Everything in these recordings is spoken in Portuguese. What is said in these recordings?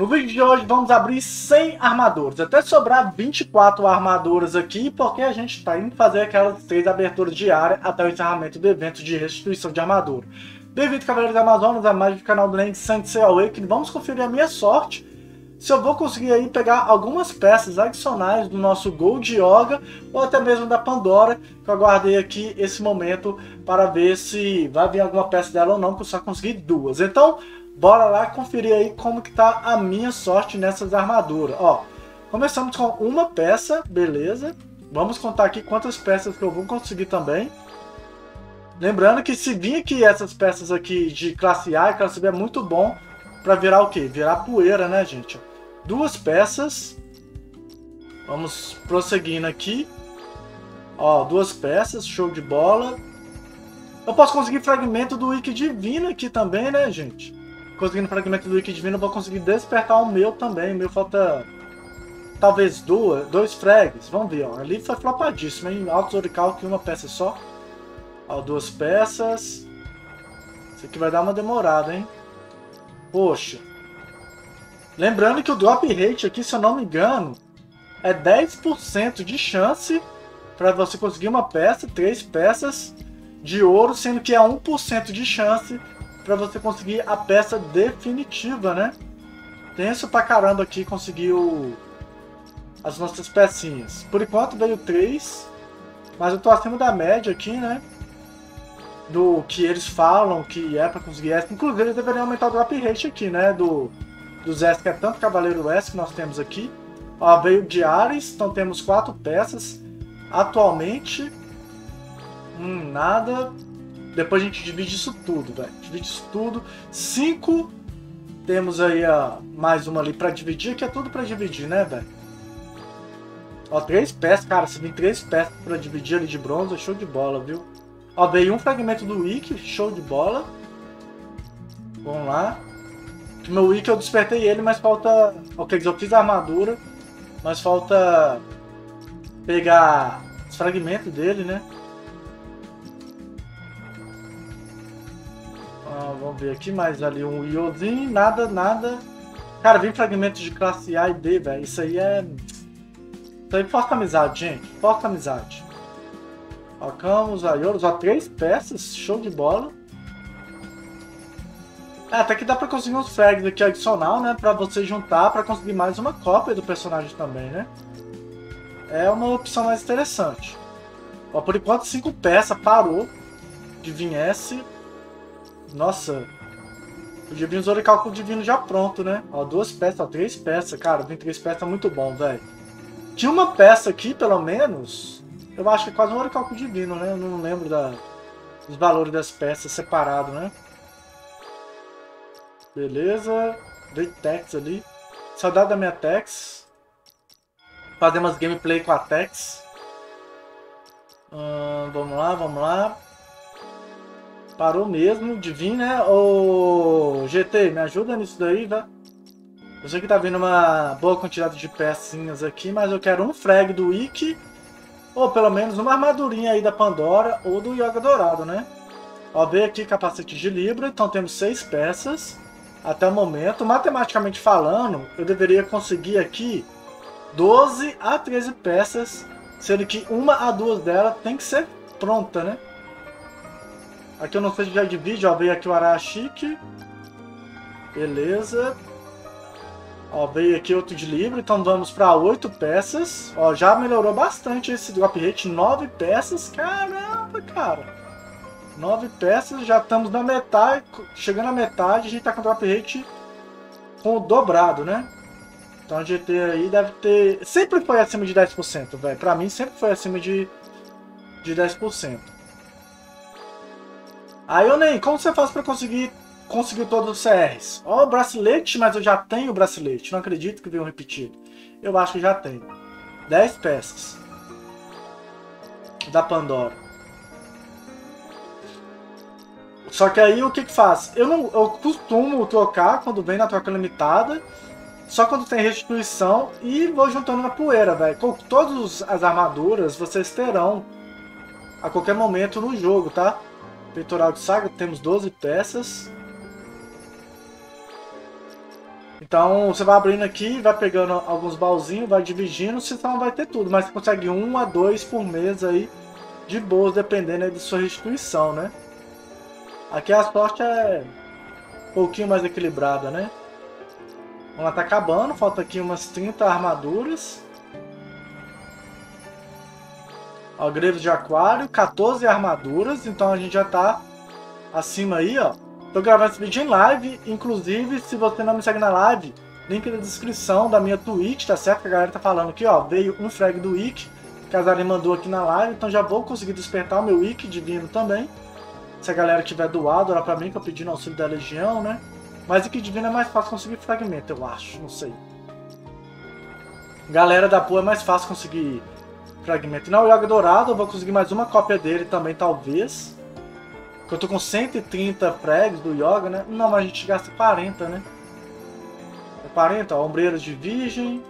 No vídeo de hoje vamos abrir 100 armaduras, até sobrar 24 armaduras aqui, porque a gente está indo fazer aquelas 3 aberturas diárias até o encerramento do evento de restituição de armadura. Bem-vindo, Cavaleiros Amazonas, a mais do canal do Land Saint Awakening. Vamos conferir a minha sorte, se eu vou conseguir aí pegar algumas peças adicionais do nosso Gold Yoga, ou até mesmo da Pandora, que eu aguardei aqui esse momento para ver se vai vir alguma peça dela ou não, que eu só consegui duas. Então, Bora lá conferir aí como que tá a minha sorte nessas armaduras. Ó, começamos com uma peça, beleza. Vamos contar aqui quantas peças que eu vou conseguir também. Lembrando que se vir aqui essas peças aqui de classe A e classe B é muito bom para virar o quê? Virar poeira, né, gente? Duas peças. Vamos prosseguindo aqui. Ó, duas peças, show de bola. Eu posso conseguir fragmento do Wiki Divino aqui também, né, gente? Conseguindo fragmento do Wiki Divino, eu vou conseguir despertar o meu também. O meu falta talvez duas, dois frags. Vamos ver, ó. Ali foi flopadíssimo, hein? Alto Zorical que uma peça só. Ó, duas peças. Isso aqui vai dar uma demorada, hein? Poxa. Lembrando que o drop rate aqui, se eu não me engano, é 10% de chance para você conseguir uma peça, três peças de ouro, sendo que é 1% de chance para você conseguir a peça definitiva, né? Tenso pra caramba aqui conseguir o... as nossas pecinhas. Por enquanto veio 3, mas eu tô acima da média aqui, né? Do que eles falam que é para conseguir essa. Inclusive eles deveriam aumentar o drop rate aqui, né? Do, dos S, que é tanto Cavaleiro S que nós temos aqui. Ó, veio de Ares, então temos quatro peças. Atualmente, hum, nada. Depois a gente divide isso tudo, velho. Divide isso tudo. Cinco. Temos aí a, mais uma ali pra dividir, que é tudo pra dividir, né, velho? Ó, três peças, cara. Se vem três peças pra dividir ali de bronze, show de bola, viu? Ó, veio um fragmento do Wiki, show de bola. Vamos lá. Meu Wiki eu despertei ele, mas falta. Ok, eu fiz a armadura, mas falta pegar os fragmentos dele, né? Vamos ver aqui mais ali um Iozinho, nada, nada. Cara, vem fragmentos de classe A e B, velho. Isso aí é. Isso aí forte amizade, gente. Forte amizade. Alcamos, Aioros, ó, três peças, show de bola. É, até que dá pra conseguir uns frags aqui adicional, né? Pra você juntar pra conseguir mais uma cópia do personagem também, né? É uma opção mais interessante. Ó, por enquanto, cinco peças, parou de S. Nossa. Podia vir um Zoricalco Divino já pronto, né? Ó, duas peças, ó, três peças. Cara, vem três peças muito bom, velho. Tinha uma peça aqui, pelo menos. Eu acho que é quase um Oricalco Divino, né? Eu não lembro da, dos valores das peças separado, né? Beleza. Veio Tex ali. Saudade da minha Tex. Fazer umas gameplay com a Tex. Hum, vamos lá, vamos lá. Parou mesmo de vir, né? Ô GT, me ajuda nisso daí, tá? Eu sei que tá vindo uma boa quantidade de pecinhas aqui, mas eu quero um frag do Wiki. Ou pelo menos uma armadurinha aí da Pandora ou do Yoga Dourado, né? Ó, veio aqui capacete de Libra, então temos seis peças até o momento. Matematicamente falando, eu deveria conseguir aqui 12 a 13 peças, sendo que uma a duas delas tem que ser pronta, né? Aqui eu não sei se já ó, veio aqui o Arashiki. Beleza. Ó, veio aqui outro de livro, então vamos para oito peças. Ó, já melhorou bastante esse drop rate, nove peças. Caramba, cara. Nove peças, já estamos na metade, chegando na metade, a gente tá com drop rate com o dobrado, né? Então a GT aí deve ter... Sempre foi acima de 10%, velho. Pra mim sempre foi acima de, de 10%. Aí eu nem, como você faz para conseguir conseguir todos os CRs? Ó, o bracelete, mas eu já tenho o bracelete. Não acredito que veio repetido. Eu acho que já tenho. 10 peças. Da Pandora. Só que aí o que que faz? Eu não eu costumo trocar quando vem na troca limitada. Só quando tem restituição e vou juntando na poeira, velho. Todas as armaduras vocês terão a qualquer momento no jogo, tá? Peitoral de saga, temos 12 peças. Então você vai abrindo aqui, vai pegando alguns baúzinhos, vai dividindo, você não vai ter tudo, mas você consegue um a dois por mês aí, de boas, dependendo aí de sua restituição, né? Aqui a sorte é um pouquinho mais equilibrada, né? Lá, tá acabando, falta aqui umas 30 armaduras. Greves de Aquário, 14 armaduras, então a gente já tá acima aí, ó. Tô gravando esse vídeo em live, inclusive, se você não me segue na live, link na descrição da minha Twitch, tá certo? Que a galera tá falando aqui, ó, veio um frag do Wiki, que a Zari mandou aqui na live, então já vou conseguir despertar o meu Wiki divino também. Se a galera tiver doado, olha pra mim, que eu pedi no auxílio da Legião, né? Mas Wiki divino é mais fácil conseguir fragmento, eu acho, não sei. Galera da Poa é mais fácil conseguir fragmento. Não, o Yoga Dourado, eu vou conseguir mais uma cópia dele também, talvez. Eu tô com 130 pregs do Yoga, né? Não, mas a gente gasta 40, né? 40, ó, ombreiras de virgem.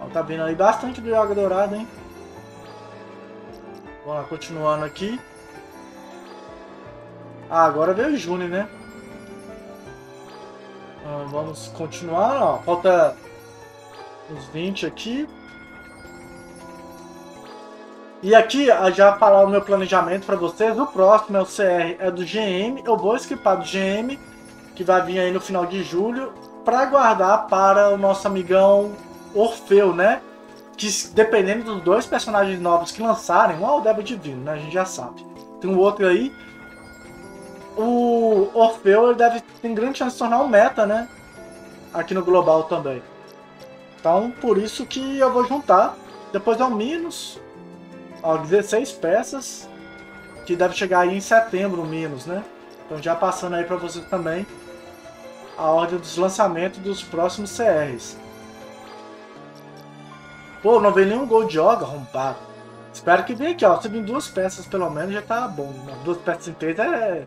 Ó, tá vindo aí bastante do Yoga Dourado, hein? Vamos lá, continuando aqui. Ah, agora veio o Juni, né? Ah, vamos continuar, ó. Falta uns 20 aqui. E aqui, já falar o meu planejamento para vocês. O próximo é o CR, é do GM. Eu vou esquipar do GM, que vai vir aí no final de julho, para guardar para o nosso amigão Orfeu, né? Que dependendo dos dois personagens novos que lançarem, um é o Débora Divino, né? A gente já sabe. Tem um outro aí. O Orfeu ele deve tem grande chance de tornar um meta, né? Aqui no global também. Então, por isso que eu vou juntar. Depois é o Minos, ó, 16 peças, que deve chegar aí em setembro, menos, né? Então já passando aí para vocês também a ordem dos lançamentos dos próximos CRs. Pô, não veio nenhum gol de Yoga arrombado. Espero que venha aqui, ó. Se vir duas peças pelo menos já tá bom. Duas peças três é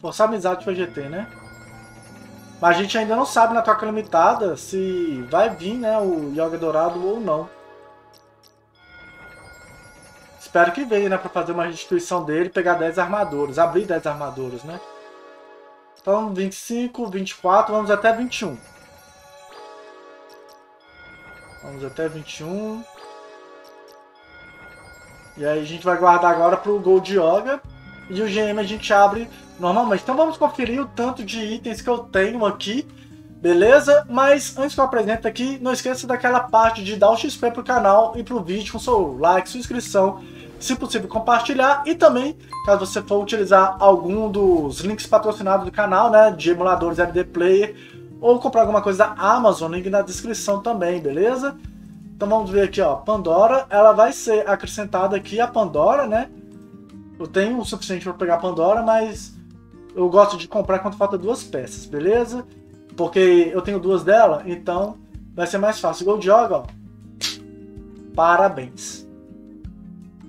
forçar amizade pro GT, né? Mas a gente ainda não sabe na troca limitada se vai vir né, o Yoga Dourado ou não. Espero que venha, né? Pra fazer uma restituição dele pegar 10 armaduras. Abrir 10 armaduras, né? Então, 25, 24, vamos até 21. Vamos até 21. E aí a gente vai guardar agora pro Gold Yoga. E o GM a gente abre normalmente. Então vamos conferir o tanto de itens que eu tenho aqui. Beleza? Mas antes que eu apresente aqui, não esqueça daquela parte de dar o XP pro canal e pro vídeo com seu like, sua inscrição se possível compartilhar e também, caso você for utilizar algum dos links patrocinados do canal, né, de emuladores LD Player, ou comprar alguma coisa da Amazon, link na descrição também, beleza? Então vamos ver aqui, ó, Pandora, ela vai ser acrescentada aqui a Pandora, né? Eu tenho o suficiente para pegar Pandora, mas eu gosto de comprar quando falta duas peças, beleza? Porque eu tenho duas dela, então vai ser mais fácil. Gold Joga, ó. Parabéns.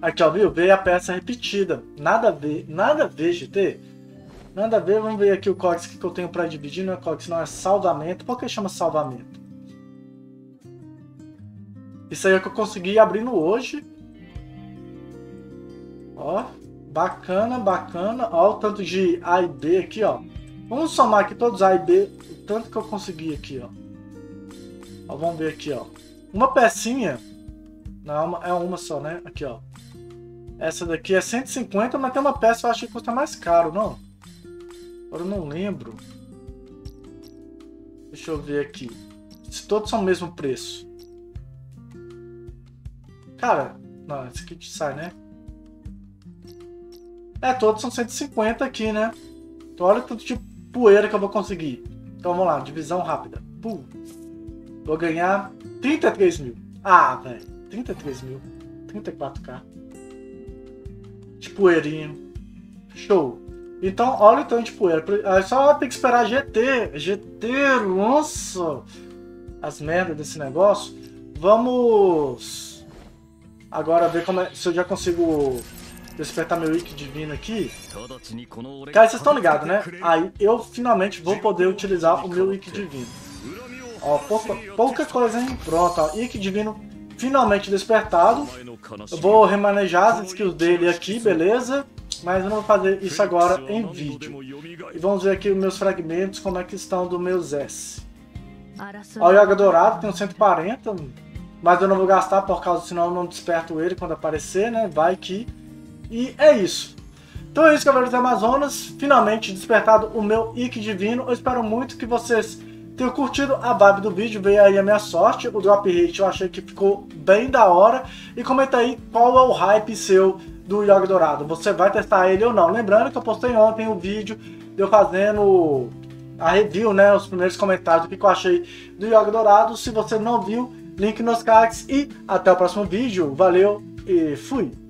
Aqui, ó, viu? Veio a peça repetida. Nada a ver, nada a ver, GT. Nada a ver, vamos ver aqui o código que eu tenho para dividir. Não é código, não é salvamento. Por que chama salvamento? Isso aí é que eu consegui abrindo hoje. Ó, bacana, bacana. Ó, o tanto de A e B aqui, ó. Vamos somar aqui todos A e B, o tanto que eu consegui aqui, ó. ó vamos ver aqui, ó. Uma pecinha. Não, é uma só, né? Aqui, ó. Essa daqui é 150, mas tem uma peça que eu acho que custa mais caro, não? Agora eu não lembro. Deixa eu ver aqui. Se todos são o mesmo preço. Cara, não, esse aqui sai, né? É, todos são 150 aqui, né? Então olha o tanto de poeira que eu vou conseguir. Então vamos lá, divisão rápida. Pum. Vou ganhar 33 mil. Ah, velho. 33 mil. 34k de poeirinha. Show. Então, olha o tanto de poeira. É só tem que esperar GT. GT, nossa! As merdas desse negócio. Vamos agora ver como é, se eu já consigo despertar meu Wiki divino aqui. Cara, vocês estão ligados, né? Aí eu finalmente vou poder utilizar o meu Wiki divino. Ó, pouca, pouca coisa, hein? Pronto, ó. Wiki divino finalmente despertado. Eu vou remanejar as skills dele aqui, beleza? Mas eu não vou fazer isso agora em vídeo. E vamos ver aqui os meus fragmentos, como é que estão do meus S. Ó, o Yoga Dourado tem um 140, mas eu não vou gastar por causa, senão eu não desperto ele quando aparecer, né? Vai que... E é isso. Então é isso, Cavaleiros Amazonas. Finalmente despertado o meu Ike Divino. Eu espero muito que vocês tenham curtido a vibe do vídeo. Veio aí a minha sorte. O drop rate eu achei que ficou bem da hora. E comenta aí qual é o hype seu do Yoga Dourado. Você vai testar ele ou não? Lembrando que eu postei ontem o um vídeo de eu fazendo a review, né? Os primeiros comentários do que eu achei do Yoga Dourado. Se você não viu, link nos cards. E até o próximo vídeo. Valeu e fui!